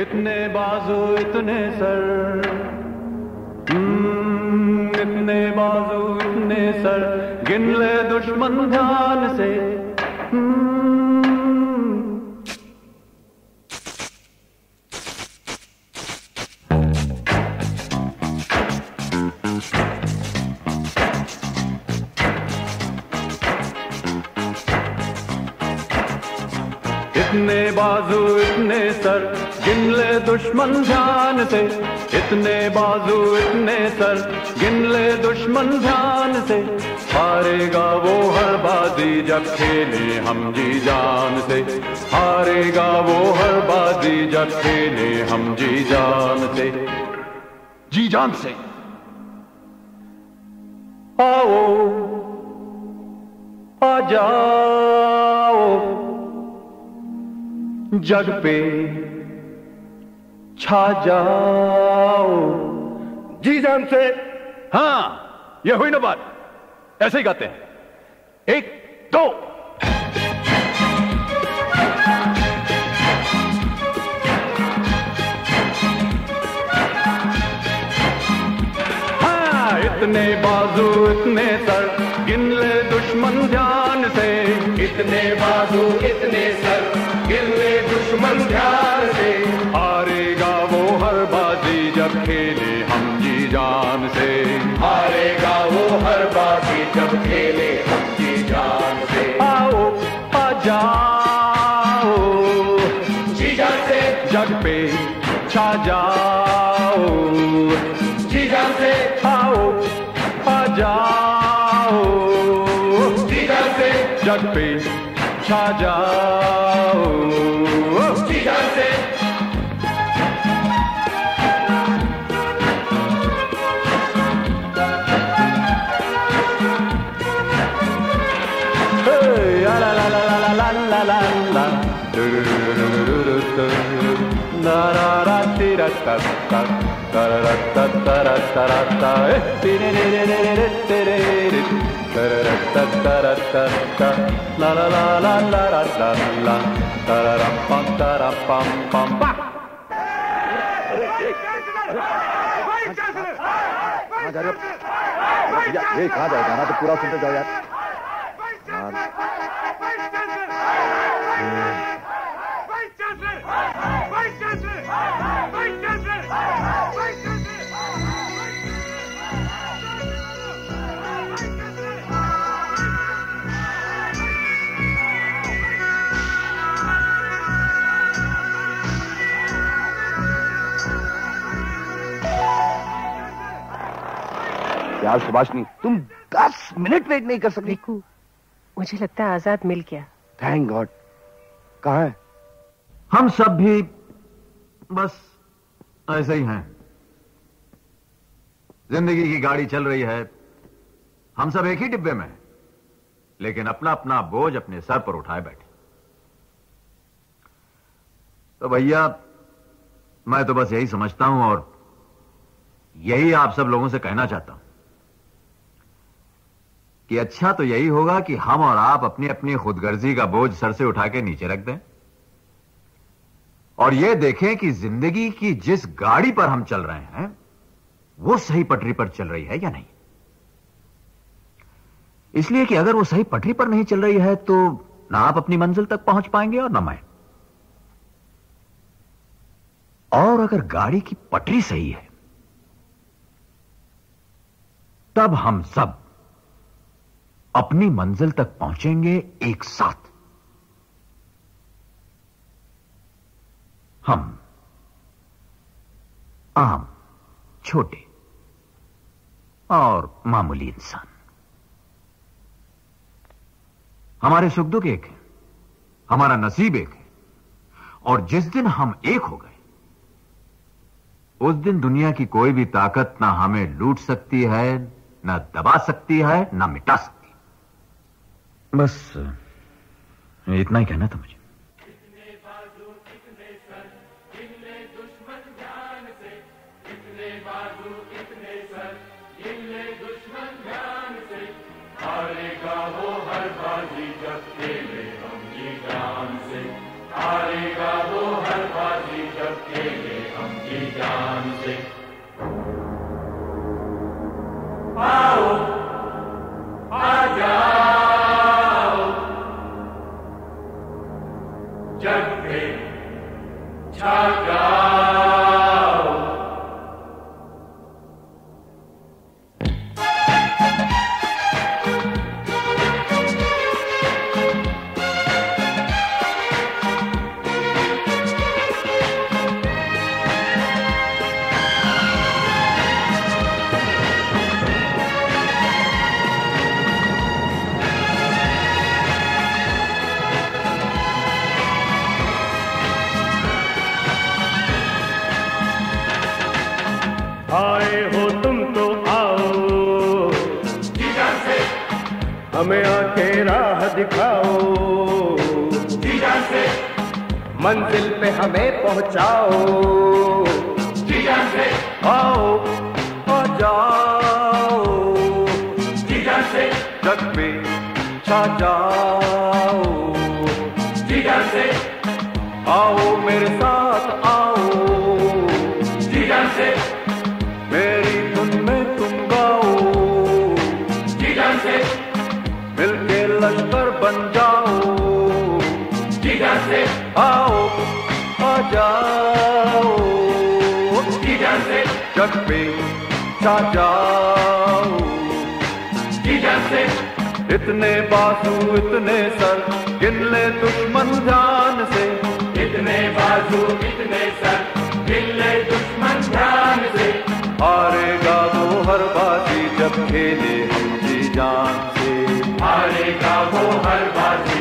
इतने बाजू इतने सर। हम्म, इतने बाजू इतने सर। गिन ले दुश्मन ध्यान से। इतने बाजू, इतने सर गिन ले दुश्मन ध्यान से इतने बाजू, इतने सर गिन ले दुश्मन ध्यान से हारेगा वो हर बाजी जब खेले हम जी जान से हारेगा वो हर बाजी जब खेले हम जी जान से जी जान से आओ, आ जाओ। जग पे छा जाओ। जी जान से। हाँ ये हुई ना बात। ऐसे ही गाते हैं। एक, दो। हाँ इतने बाजू, इतने सर। गिन ले दुश्मन ध्यान से। इतने बाजू, इतने सर। जब खेले हम जी जान से। आओ आ जाओ। जी जान से। जग पे छा जाओ। जी जान से। आओ आ जाओ। जी जान से। जग पे छा जाओ। la la la la la la la. Du du du du du du du du. La la la ti ra ta ta. Ta ra ra ta ta ra ta ra ta. Eh, ti re re re re re re te re re. Ta ra ra ta ta ra ta ta. La la la la la la la la. Ta ra ra pam ta ra pam pam pa. कहाँ जा रहे हो भैया ये कहाँ जाए गाना तो पूरा सुनते जाओ यार यार यार सुभाषनी तुम दस मिनट वेट नहीं कर सकती। रिकू मुझे लगता है आज़ाद मिल गया। थैंक गॉड कहाँ है? हम सब भी बस ऐसे ही हैं। ज़िंदगी की गाड़ी चल रही है। हम सब एक ही डिब्बे में हैं। लेकिन अपना अपना बोझ अपने सर पर उठाए बैठे। तो भैया मैं तो बस यही समझता हूँ और यही आप सब लोगों से कहना चाहता हूँ। कि अच्छा तो यही होगा कि हम और आप अपनी अपनी खुदगर्जी का बोझ सर से उठा के नीचे रख दें। और यह देखें कि ज़िंदगी की जिस गाड़ी पर हम चल रहे हैं, वो सही पटरी पर चल रही है या नहीं? इसलिए कि अगर वो सही पटरी पर नहीं चल रही है तो ना आप अपनी मंजिल तक पहुँच पाएँगे और ना मैं। और अगर गाड़ी की पटरी सही है, तब हम सब अपनी मंजिल तक पहुँचेंगे एक साथ। हम आम, छोटे और मामूली इंसान। हमारे सुख दुख एक है, हमारा नसीब एक है, और जिस दिन हम एक हो गए, उस दिन दुनिया की कोई भी ताकत ना हमें लूट सकती है, ना दबा सकती है, ना मिटा सकती बस इतना ही कहना था मुझे। हारेगा वो हर बाजी जब खेले हम जी जान। जग पे छा हमें आँखें राह दिखाओ। से मंजिल पे हमें पहुंचाओ। से आओ, आ जाओ। से जग पे छा जाओ। से आओ, मेरे साथ आओ। से मेरी धुन में तुम गाओ। से मिलके लश्कर बन जाओ। से। आओ आ जाओ। से। जग पे छा जाओ। से। इतने बाजू इतने सर गिन ले दुश्मन ध्यान से। इतने बाजू इतने सर मिले दुश्मन ध्यान से। हारेगा वो हर बाजी जब खेले हम जी जान। हारेगा वो हर बात